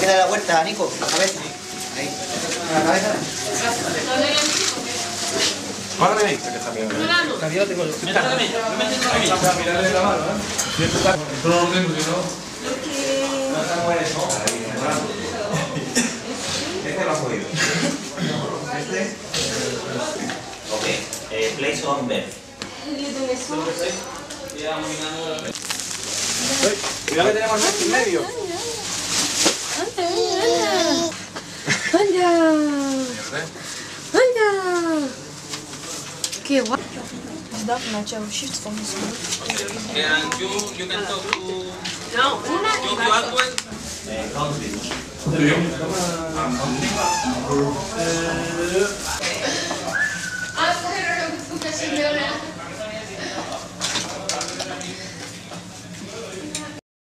Que dar la vuelta, Nico, la cabeza. Ahí. A la cabeza. Párame ahí, que está bien. La vio tengo yo. Mirarle la mano, ¿eh? Esto no lo tengo, si no... Este lo has oído. Este. Ok. Eh, place on bed. Cuidado que tenemos el medio. Hola. Hola. Hola. Qué guapo. Здавна начало shift from this one. And you, you can talk to... No, una you, you are well. Uh,